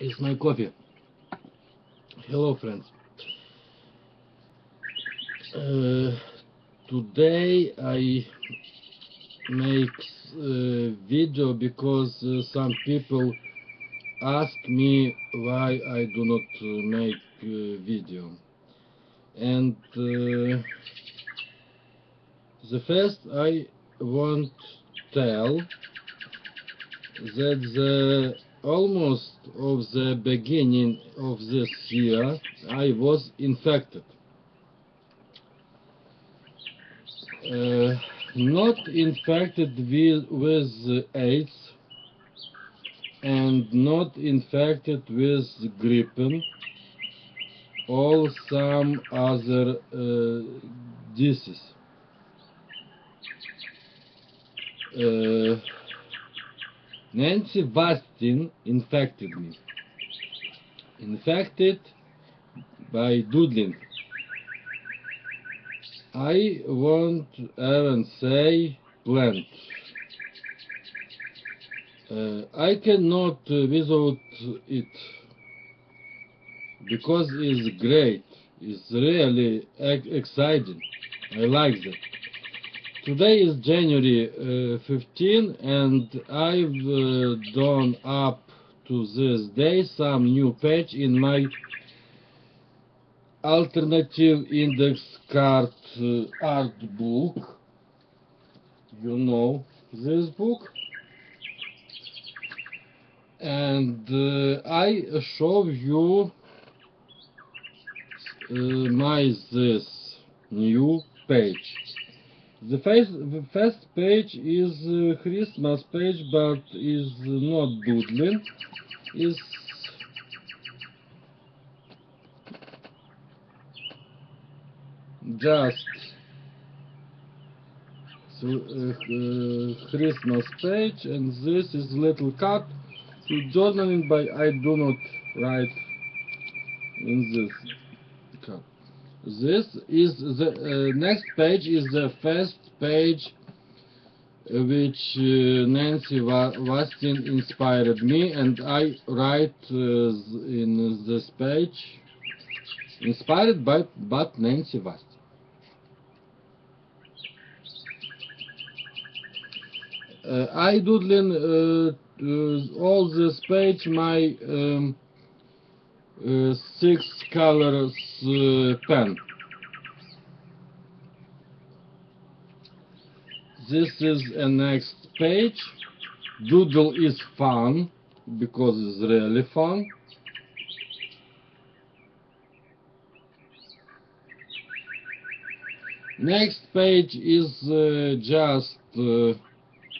It's my coffee. Hello, friends. Uh, today I make uh, video because uh, some people ask me why I do not uh, make uh, video. And the first I want tell that the almost of the beginning of this year I was infected. Uh, not infected with, with AIDS and not infected with gripping or some other uh, disease. Uh, Nancy Vastine infected me. Infected by doodling. I won't even say plant. Uh, I cannot without it because it's great. It's really ex- exciting. I like that. Today is January uh, 15 and I've uh, done up to this day some new page in my alternative index card uh, art book. You know this book. And uh, I show you uh, my this new page. The first, the first page is uh, Christmas page, but is not doodling. Is just so, uh, uh, Christmas page, and this is little cut to journaling, but I do not write in this cut. This is the uh, next page is the first page uh, which uh, Nancy Vastine inspired me, and I write uh, in this page inspired by but Nancy Vastine. Uh, I doodling uh, all this page my um, uh, six colors pen. This is a next page. Doodle is fun because it's really fun. Next page is uh, just uh,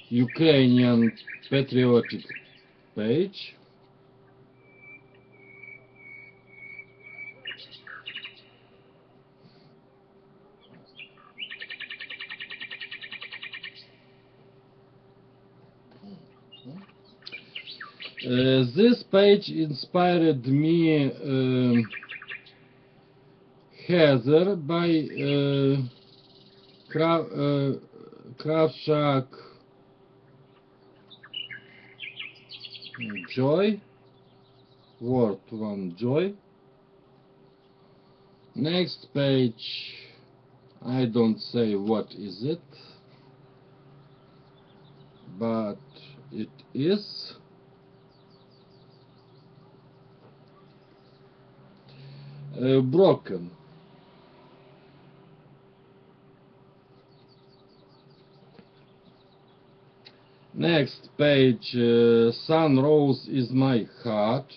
Ukrainian patriotic page. Uh, this page inspired me um Heather by uh, Kra- uh, Kravchak Joy, word one Joy. Next page, I don't say what is it, but it is. Uh, broken. Next page, uh, Sun Rose is my heart.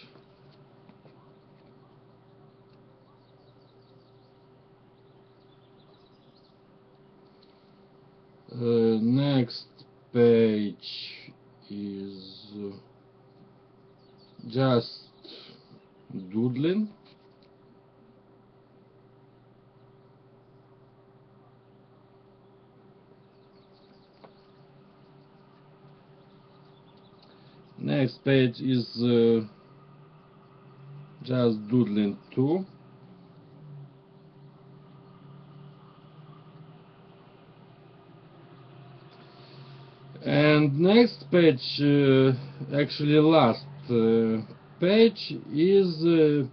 Uh, next page is uh, just doodling. Next page is uh, just doodling too. And next page, uh, actually last uh, page is uh,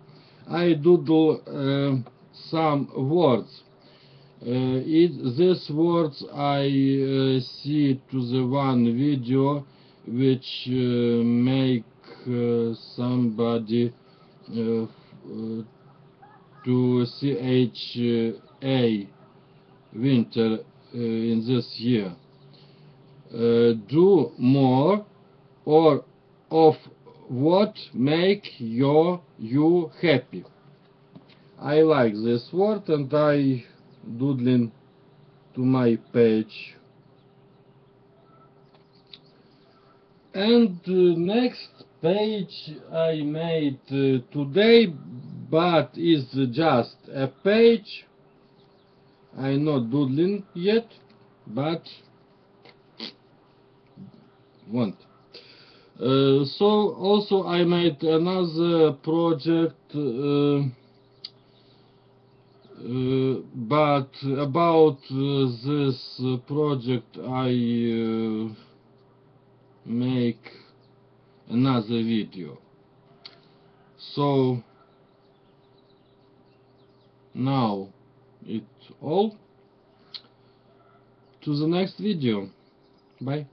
I doodle uh, some words. Uh, it, these words I see to the one video which make somebody to CHA winter uh, in this year. Uh, do more or of what make your you happy. I like this word and I doodling to my page. And uh, next page I made uh, today, but is just a page. I'm not doodling yet, but want. Uh, so also I made another project, uh, uh, but about uh, this project I uh, make another video. So now it's all. To the next video. Bye.